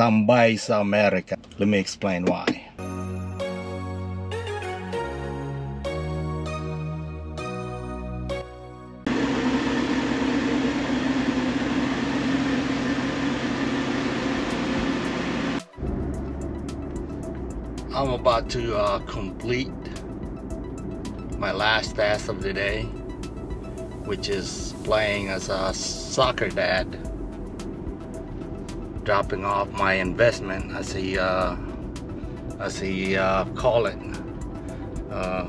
Tambay sa America. Let me explain why. I'm about to uh, complete my last task of the day, which is playing as a soccer dad, dropping off my investment as he uh, as he uh, call it. Uh,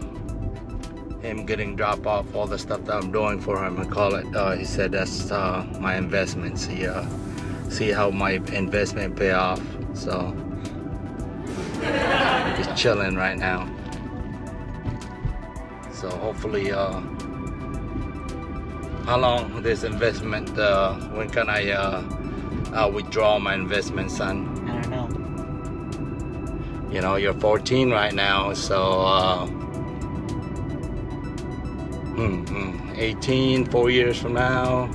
him getting drop off all the stuff that I'm doing for him and call it. Uh, he said that's uh, my investment. See, uh, see how my investment pay off. So just chilling right now. So hopefully, uh, how long this investment? Uh, when can I uh, withdraw my investment, son? I don't know. You know, you're 14 right now, so uh, hmm, hmm, 18, four years from now,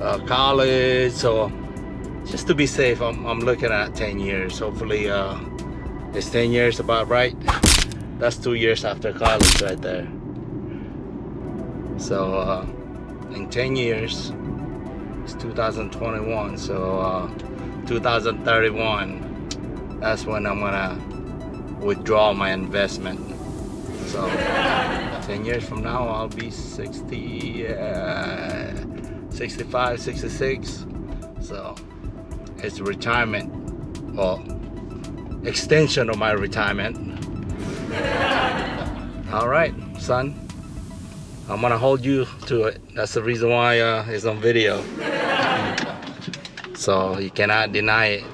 uh, college. So just to be safe, I'm, I'm looking at 10 years. Hopefully, uh, it's 10 years about right. That's two years after college right there. So uh, in 10 years, it's 2021. So uh, 2031, that's when I'm gonna withdraw my investment. So 10 years from now, I'll be 60, uh, 65, 66. So it's retirement. Well, extension of my retirement. All right, son. I'm gonna hold you to it. That's the reason why uh, it's on video. So you cannot deny it.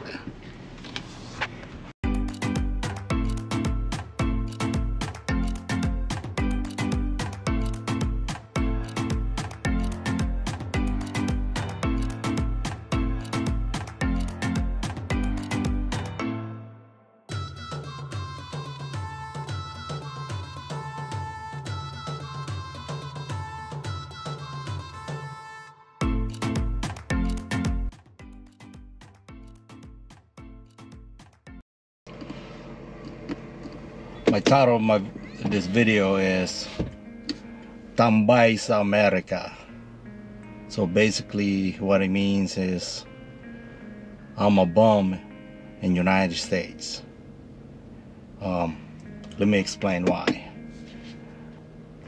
My title of my this video is Tambay sa America. So basically what it means is I'm a bum in United States. Um, let me explain why.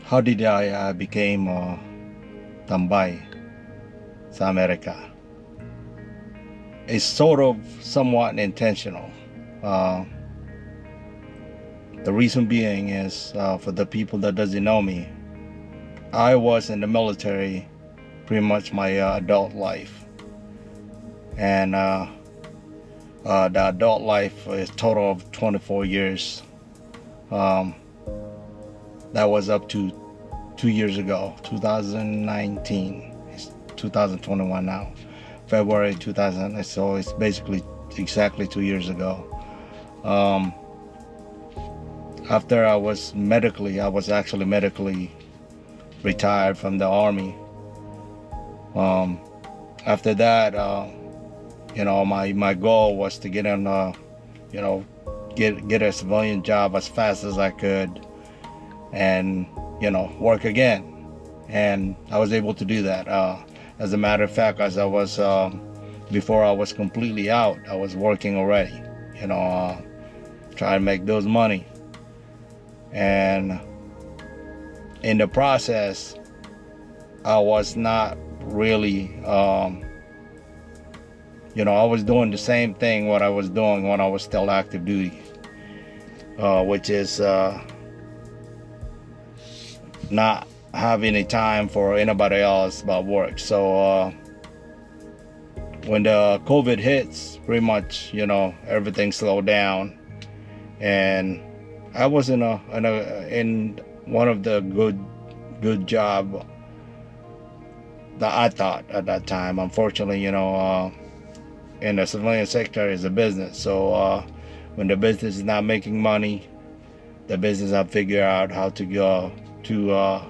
How did I became uh, Tambay sa America? It's sort of somewhat intentional. Uh, the reason being is uh, for the people that doesn't know me, I was in the military pretty much my uh, adult life. And uh, uh the adult life is total of 24 years. Um, that was up to two years ago, 2019. It's 2021 now, February 2000. So it's basically exactly two years ago. Um, after I was medically, I was actually medically retired from the army. Um, after that, uh, you know, my, my goal was to get in, uh, you know, get get a civilian job as fast as I could, and you know, work again. And I was able to do that. Uh, as a matter of fact, as I was um, before I was completely out, I was working already. You know, uh, trying to make those money and in the process i was not really um, you know i was doing the same thing what i was doing when i was still active duty uh, which is uh, not having any time for anybody else but work. So uh, when the covid hits pretty much you know everything slowed down. And I was in a in a in one of the good good job that I thought at that time. Unfortunately, you know, uh, in the civilian sector is a business. So uh, when the business is not making money, the business have figure out how to go to uh,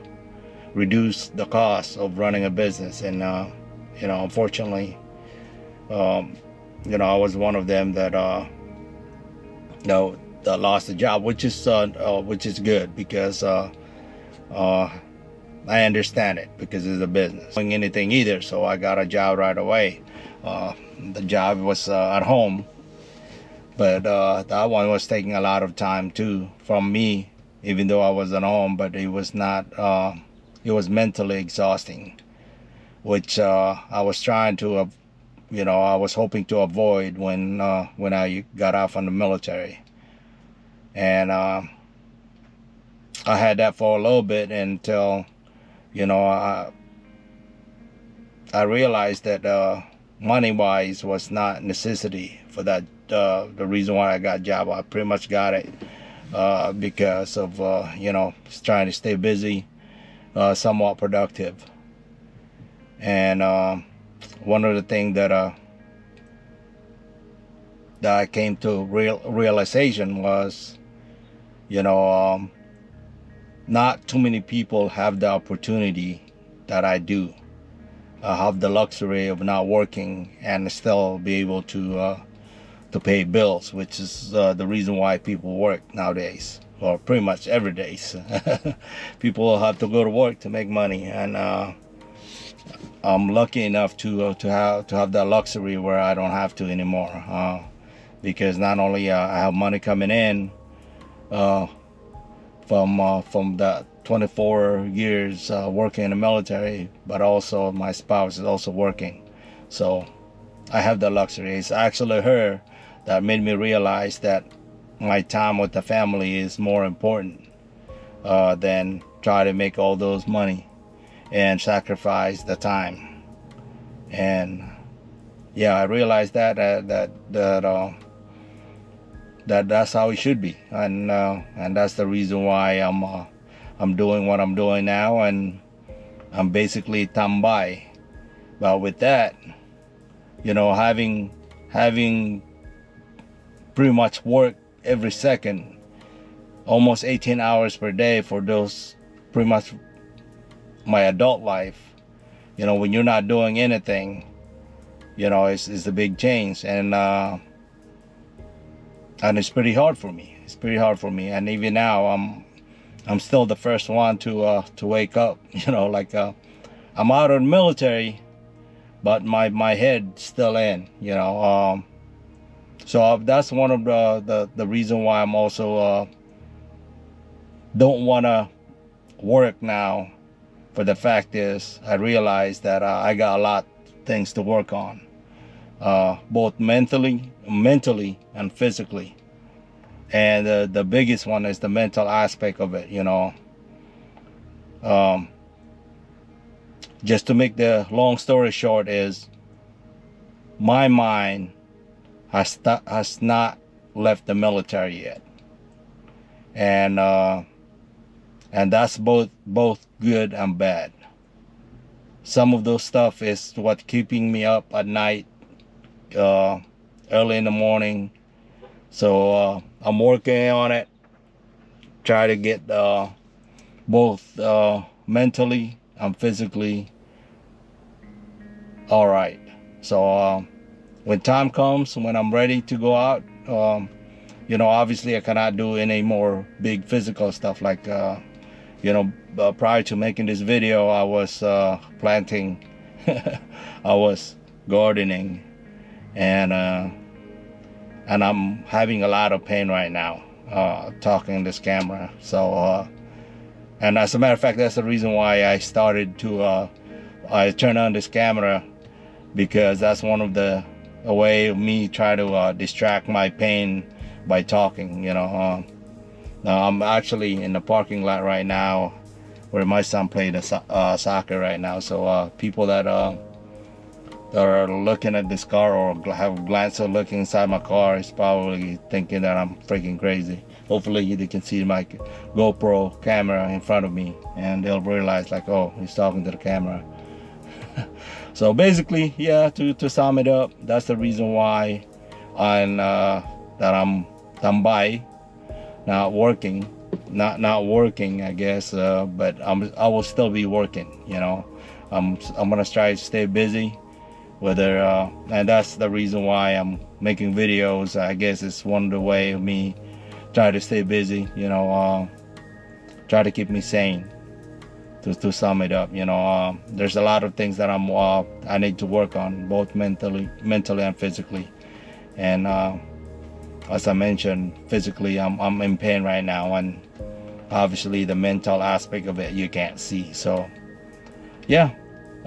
reduce the cost of running a business. And uh, you know, unfortunately, um, you know, I was one of them that, uh, you know, that lost a job, which is, uh, uh, which is good because, uh, uh, I understand it because it's a business. Doing anything either, so I got a job right away. Uh, the job was uh, at home, but uh, that one was taking a lot of time too from me, even though I was at home. But it was not. Uh, it was mentally exhausting, which uh, I was trying to, you know, I was hoping to avoid when uh, when I got out from the military, and I had that for a little bit until you know, I, I realized that uh, money wise was not necessity for that. Uh, the reason why I got job, I pretty much got it uh, because of uh, you know trying to stay busy, uh, somewhat productive. And uh, one of the things that that I came to real realization was, you know, um, not too many people have the opportunity that I do. I have the luxury of not working and still be able to uh, to pay bills, which is uh, the reason why people work nowadays, or pretty much every day. people have to go to work to make money, and uh, I'm lucky enough to uh, to have to have that luxury where I don't have to anymore, uh, because not only uh, I have money coming in from uh, from the 24 years uh, working in the military, but also my spouse is also working. So I have the luxury. It's actually her that made me realize that my time with the family is more important uh, than try to make all those money and sacrifice the time. And yeah, I realized that uh, that that uh, that that's how it should be, and uh, and that's the reason why I'm uh, I'm doing what I'm doing now, and I'm basically tambay. But with that, you know, having having pretty much work every second, almost 18 hours per day for those pretty much my adult life. You know, when you're not doing anything, you know, it's, it's a big change. And uh, and it's pretty hard for me. It's pretty hard for me, and even now, I'm I'm still the first one to uh, to wake up. You know, like uh, I'm out of military, but my my head still in. You know, um, so that's one of the the the reason why I'm also uh, don't want to work now. but the fact is, I realize that uh, I got a lot things to work on uh, both mentally, mentally and physically. And uh, the biggest one is the mental aspect of it, you know. Um, just to make the long story short is my mind has, has not left the military yet. And uh, and that's both both good and bad. Some of those stuff is what keeping me up at night uh, early in the morning. So uh, I'm working on it. Try to get uh, both uh, mentally and physically all right. So uh, when time comes, when I'm ready to go out, um, you know, obviously I cannot do any more big physical stuff like, uh, you know, prior to making this video, I was planting, I was gardening, and uh, and I'm having a lot of pain right now uh, talking this camera. So, uh, and as a matter of fact, that's the reason why I started to uh, I turn on this camera because that's one of the a way of me try to uh, distract my pain by talking. You know, uh, now I'm actually in the parking lot right now where my son played the soccer right now. So uh people that that are looking at this car or have a glance or looking inside my car is probably thinking that I'm freaking crazy. Hopefully they can see my GoPro camera in front of me and they'll realize like, oh, he's talking to the camera. so basically, yeah, to, to sum it up, that's the reason why I'm, uh, that I'm, I'm by, not working, not, not working, I guess, uh, but I'm, I will still be working, you know. I'm, I'm gonna try to stay busy whether uh, and that's the reason why I'm making videos. I guess it's one of the way of me try to stay busy. You know, uh, try to keep me sane. To, to sum it up, you know, uh, there's a lot of things that I'm uh, I need to work on, both mentally, mentally and physically. And uh, as I mentioned, physically, I'm I'm in pain right now, and obviously the mental aspect of it you can't see. So, yeah,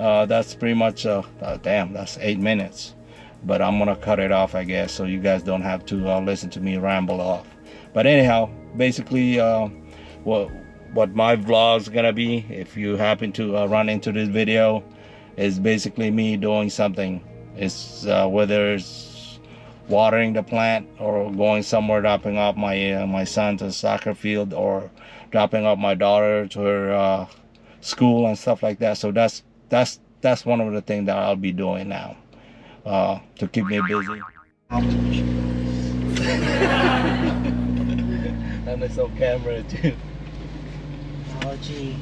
uh, that's pretty much uh, uh, damn that's eight minutes. But i'm gonna cut it off i guess so you guys don't have to uh, listen to me ramble off. But anyhow basically uh, what what my vlog's gonna be if you happen to uh, run into this video is basically me doing something. It's whether it's watering the plant or going somewhere dropping off my my son to soccer field or dropping off my daughter to her school and stuff like that. So that's that's that's one of the things that I'll be doing now uh, to keep me busy. and it's on camera too. Oh gee.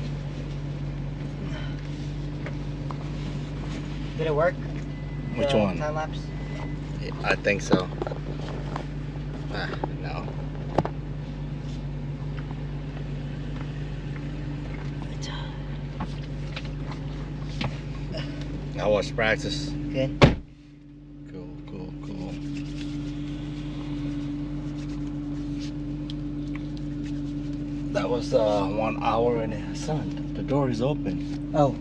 Did it work? Which one? Time lapse? I think so. Ah, Practice? Good. Cool, cool, cool. That was uh, one hour and a son. The door is open. Oh.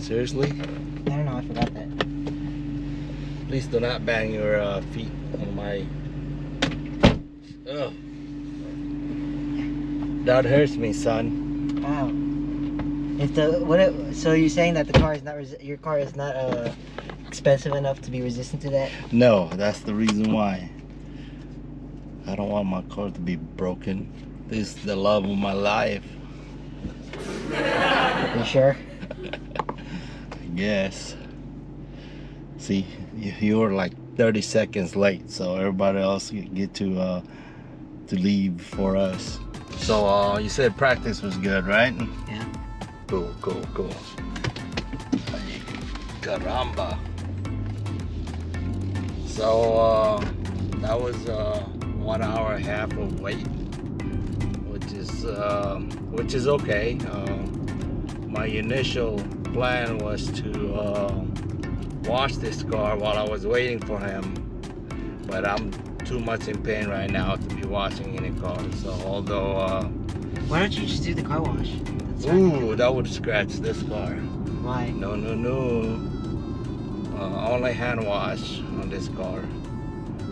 Seriously? I don't know, I forgot that. Please do not bang your uh, feet on my... Ugh. That hurts me, son. Wow. If the what? It, so you're saying that the car is not your car is not uh, expensive enough to be resistant to that? No, that's the reason why. I don't want my car to be broken. This is the love of my life. You sure? I guess. See, you were like 30 seconds late, so everybody else get to uh, to leave for us. So uh, you said practice was good, right? Yeah. Cool, cool, cool. Caramba. So uh, that was uh, one hour and a half of wait, which is uh, which is okay. Uh, my initial plan was to uh, wash this car while I was waiting for him, but I'm too much in pain right now to be washing any car. So although uh, why don't you just do the car wash? Ooh, that would scratch this car. Why? No, no, no. Uh, only hand wash on this car.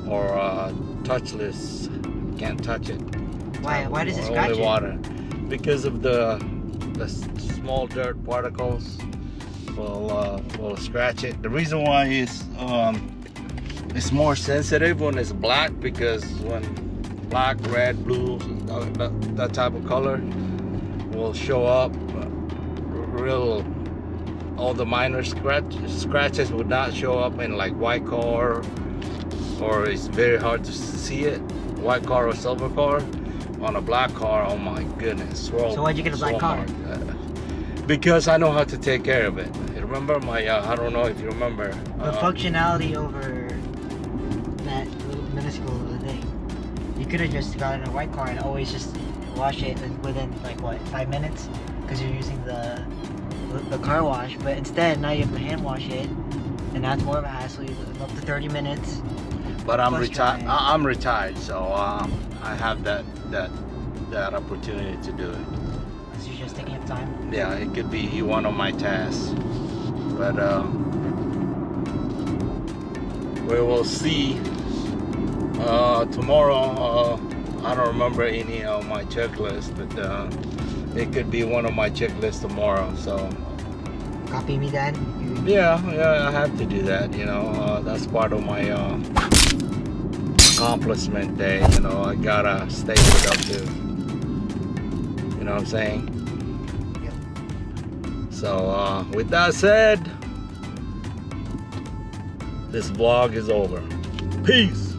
Or uh, touchless. Can't touch it. Why? Why does it scratch only water. Because of the the small dirt particles will uh, will scratch it. The reason why is um, it's more sensitive when it's black because when black, red, blue, that, that type of color, will show up real all the minor scratch, scratches would not show up in like white car or it's very hard to see it. White car or silver car on a black car oh my goodness swirl, so why'd you get a black car? uh, because I know how to take care of it. Remember my uh, I don't know if you remember the uh, functionality over could have just gotten a white car and always just wash it within like what five minutes because you're using the the car wash. But instead, now you have to hand wash it, and that's more of a hassle. You up to 30 minutes. But I'm retired. I'm retired, so um, I have that that that opportunity to do it. So you're just taking up time. Yeah, it could be one of my tasks, but um, we will see uh, tomorrow. Uh, I don't remember any of my checklist, but uh, it could be one of my checklists tomorrow. So copy me then. Yeah, yeah, I have to do that. You know, uh, that's part of my uh, accomplishment day. You know, I gotta stay productive. You know what I'm saying? Yep. So uh, with that said, this vlog is over. Peace.